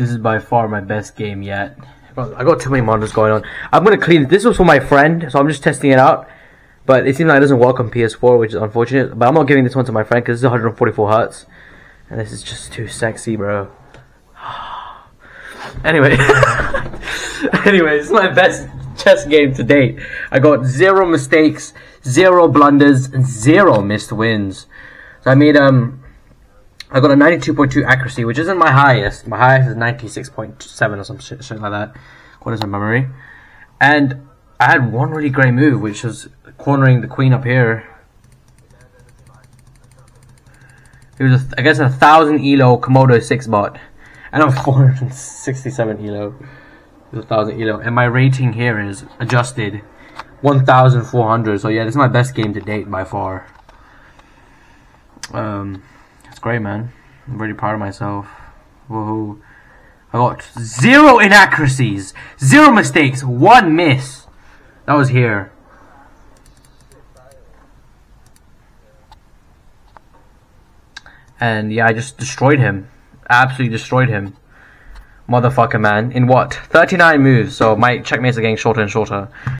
This is by far my best game yet. I got too many monitors going on. I'm gonna clean. This was for my friend, so I'm just testing it out. But it seems like it doesn't work on PS4, which is unfortunate. But I'm not giving this one to my friend because is 144 hertz, and this is just too sexy, bro. anyway, anyway, it's my best chess game to date. I got zero mistakes, zero blunders, and zero missed wins. So I made um, I got a 92.2 accuracy, which isn't my highest. My highest is 96.7 or some shit, shit like that, according to memory. And I had one really great move, which was cornering the queen up here. It was, a, I guess, a thousand elo Komodo six bot, and I'm 467 elo. It was a thousand elo, and my rating here is adjusted 1,400. So yeah, this is my best game to date by far. Um, it's great, man. I'm really proud of myself. Woohoo! I got zero inaccuracies, zero mistakes, one miss. That was here. And yeah, I just destroyed him. Absolutely destroyed him. Motherfucker, man. In what? 39 moves, so my checkmates are getting shorter and shorter.